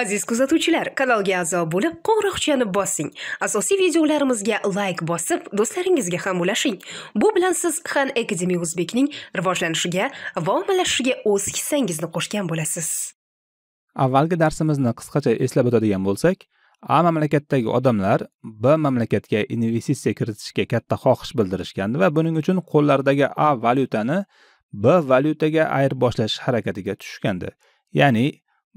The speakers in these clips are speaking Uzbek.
aziz kuzatuvchilar kanalga a'zo bo'lib qo'ng'iroqchani bosing asosiy videolarimizga layk bosib do'stlaringizga ham ulashing. Bu bilan siz xan akademi o'zbekning rivojlanishiga va ommalashishiga o'z hissangizni qo'shgan bo'lasiz. Avvalgi darsimizni qisqacha eslab o'tadigan bo'lsak a mamlakatdagi odamlar b mamlakatga investitsiya kiritishga katta xohish bildirishgan va buning uchun qo'llaridagi a valyutani b valyutaga ayirboshlash harakatiga tushgandi. Ya'ni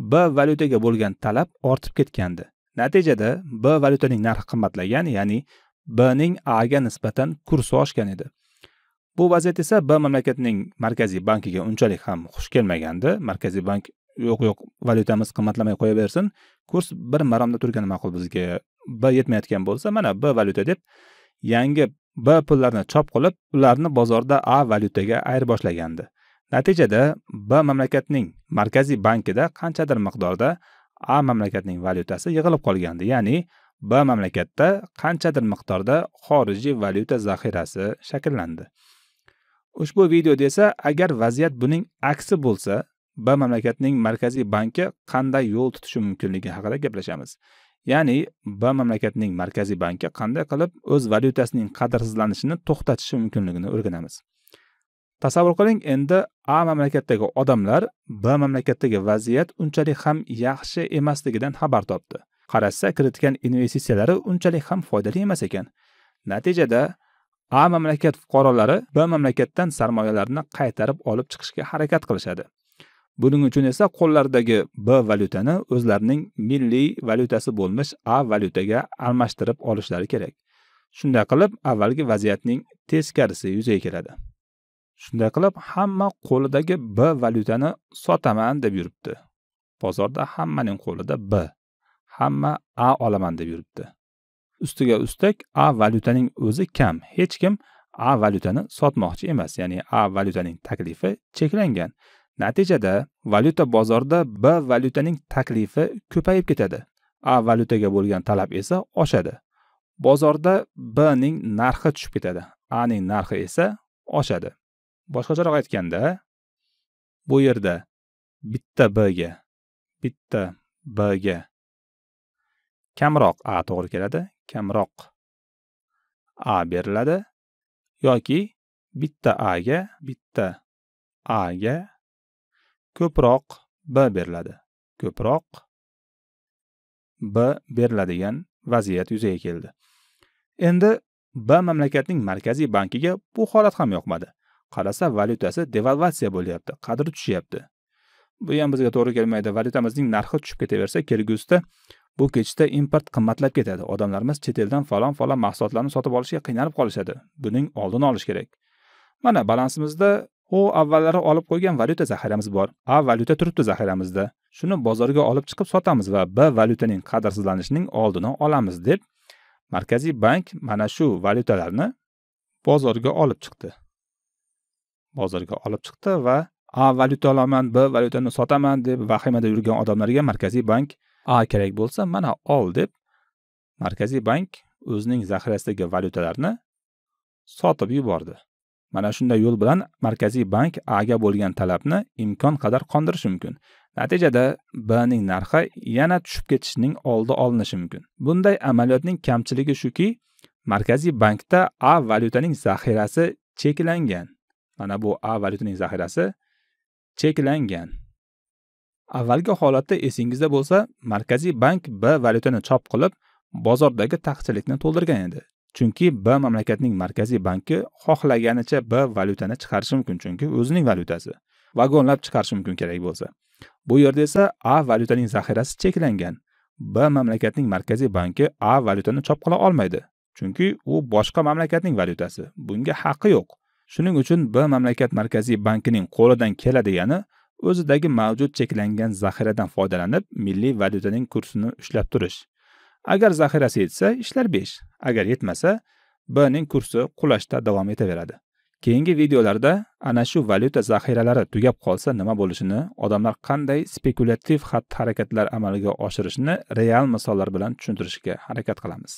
b valyutaga bo'lgan talab ortib ketgandi. Natijada b valyutaning narxi qimmatlagan ya'ni b ning a ga nisbatan kursi oshgan edi. Bu vaziyat esa b mamlakatining markaziy bankiga unchalik ham xush kelmagandi. Markaziy bank yo'q yo'q valyutamiz qimmatlamay qo'yaversin kurs bir maromda turgani ma'qul bizga b yetmayotgan bo'lsa mana b valyuta deb yangi b pullarni chop qilib ularni bozorda a valyutaga ayirboshlagandi natijada b mamlakatning markaziy bankida qanchadir miqdorda a mamlakatning valyutasi yig'ilib qolgandi. Ya'ni b mamlakatda qanchadir miqdorda xorijiy valyuta zaxirasi shakllandi. Ushbu videoda esa agar vaziyat buning aksi bo'lsa b mamlakatning markaziy banki qanday yo'l tutishi mumkinligi haqida gaplashamiz. Ya'ni b mamlakatning markaziy banki qanday qilib o'z valyutasining qadrsizlanishini to'xtatishi mumkinligini o'rganamiz. Tasavvur qiling endi a mamlakatdagi odamlar b mamlakatdagi vaziyat unchalik ham yaxshi emasligidan xabar topdi. Qarashsa kiritgan investitsiyalari unchalik ham foydali emas ekan. Natijada a mamlakat fuqarolari b mamlakatdan sarmoyalarni qaytarib olib chiqishga harakat qilishadi. Buning uchun esa qo'llaridagi b valyutani o'zlarining milliy valyutasi bo'lmish a valyutaga almashtirib olishlari kerak. Shunday qilib avvalgi vaziyatning teskarisi yuzaga keladi. Shunday qilib hamma qo'lidagi b valyutani sotaman deb yuribdi. Bozorda hammaning qo'lida b hamma a olaman deb yuribdi. Ustiga ustak a valyutaning o'zi kam. Hech kim a valyutani sotmoqchi emas ya'ni a valyutaning taklifi cheklangan. Natijada valyuta bozorida b valyutaning taklifi ko'payib ketadi. A valyutaga bo'lgan talab esa oshadi. Bozorda b ning narxi tushib ketadi. A ning narxi esa oshadi. Boshqacharoq aytganda bu yerda bitta b ga bitta b ga kamroq a to'g'ri keladi kamroq a beriladi yoki bitta a ga bitta a ga ko'proq b beriladi. Ko'proq b beriladigan vaziyat yuzaga keldi. Endi b mamlakatning markaziy bankiga bu holat ham yoqmadi. Qarasa valyutasi devalvatsiya bo'lyapti qadri tushyapti. Bu ham bizga to'g'ri kelmaydi. Valyutamizning narxi tushib ketaversa kelgusida bu kechda import qimmatlab ketadi. Odamlarimiz chet eldan falon falon mahsulotlarni sotib olishga qiynalib qolishadi. Buning oldini olish kerak. Mana balansimizda u avvallari olib qo'ygan valyuta zaxiramiz bor. A valyuta turibdi zaxiramizda. Shuni bozorga olib chiqib sotamiz va b valyutaning qadrsizlanishining oldini olamiz deb markaziy bank mana shu valyutalarni bozorga olib chiqdi. Bozorga olib chiqdi va a valyuta olaman b valyutani sotaman deb vahimada yurgan odamlarga markaziy bank a kerak bo'lsa mana ol deb markaziy bank o'zining zaxirasidagi valyutalarni sotib yubordi. Mana shunday yo'l bilan markaziy bank a ga bo'lgan talabni imkon qadar qondirishi mumkin. Natijada b ning narxi yana tushib ketishining oldi olinishi mumkin. Bunday amaliyotning kamchiligi shuki markaziy bankda a valyutaning zaxirasi cheklangan. Mana bu a valyutaning zaxirasi cheklangan. Avvalgi holatda esingizda bo'lsa markaziy bank b valyutani chop qilib bozordagi taqchilikni to'ldirgan edi. Chunki b mamlakatning markaziy banki xohlaganicha b valyutani chiqarishi mumkin chunki o'zining valyutasi vagonlab chiqarishi mumkin kerak bo'lsa. Bu yerda esa a valyutaning zaxirasi cheklangan. B mamlakatning markaziy banki a valyutani chop qila olmaydi. Chunki u boshqa mamlakatning valyutasi bunga haqqi yo'q. Shuning uchun b mamlakat markaziy bankining qo'lidan keladigani o'zidagi mavjud cheklangan zaxiradan foydalanib milliy valyutaning kursini ushlab turish. Agar zaxirasi yetsa ishlar besh. Agar yetmasa b ning kursi qulashda davom etaveradi. Keyingi videolarda ana shu valyuta zaxiralari tugab qolsa nima bo'lishini odamlar qanday spekulyativ xatti harakatlar amalga oshirishni real misollar bilan tushuntirishga harakat qilamiz.